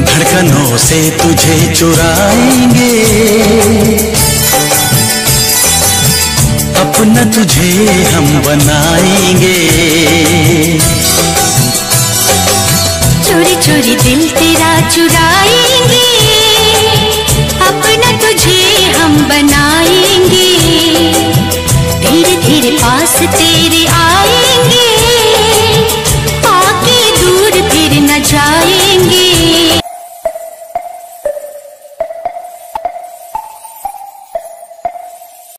धड़कनों से तुझे चुराएँगे। अपना तुझे हम बनाएँगे। चोरी चोरी दिल तेरा चुराएँगे। अपना तुझे हम बनाएँगे। धीरे धीरे पास तेरे आ